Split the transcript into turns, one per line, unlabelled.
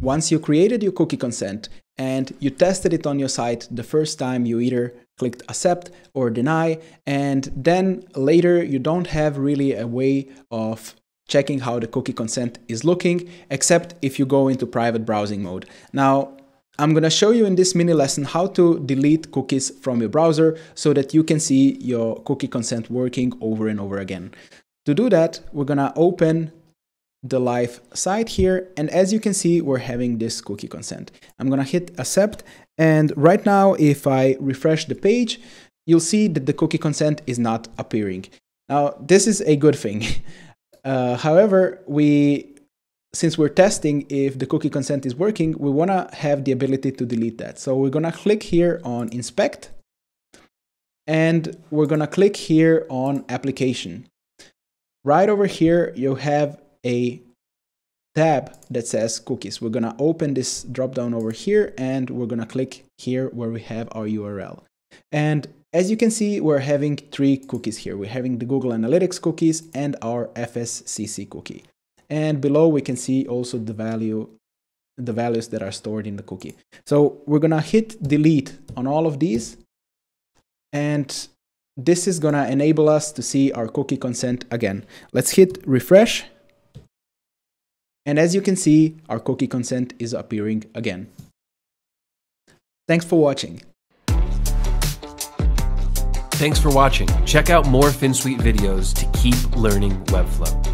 Once you created your cookie consent and you tested it on your site the first time you either clicked accept or deny and then later you don't have really a way of checking how the cookie consent is looking except if you go into private browsing mode. Now I'm to show you in this mini lesson how to delete cookies from your browser so that you can see your cookie consent working over and over again. To do that, we're to open the live site here. And as you can see, we're having this cookie consent. I'm to hit accept. And right now, if I refresh the page, you'll see that the cookie consent is not appearing. Now, this is a good thing. Uh, however, we, since we're testing if the cookie consent is working, we want to have the ability to delete that. So we're going to click here on inspect and we're going to click here on application. Right over here, you have a tab that says cookies. We're going to open this drop down over here and we're going to click here where we have our URL. And as you can see, we're having three cookies here. We're having the Google Analytics cookies and our FSCC cookie. And below we can see also the value the values that are stored in the cookie. So we're to hit delete on all of these. And this is to enable us to see our cookie consent again. Let's hit refresh. And as you can see, our cookie consent is appearing again. Thanks for watching.
Thanks for watching. Check out more Finsweet videos to keep learning Webflow.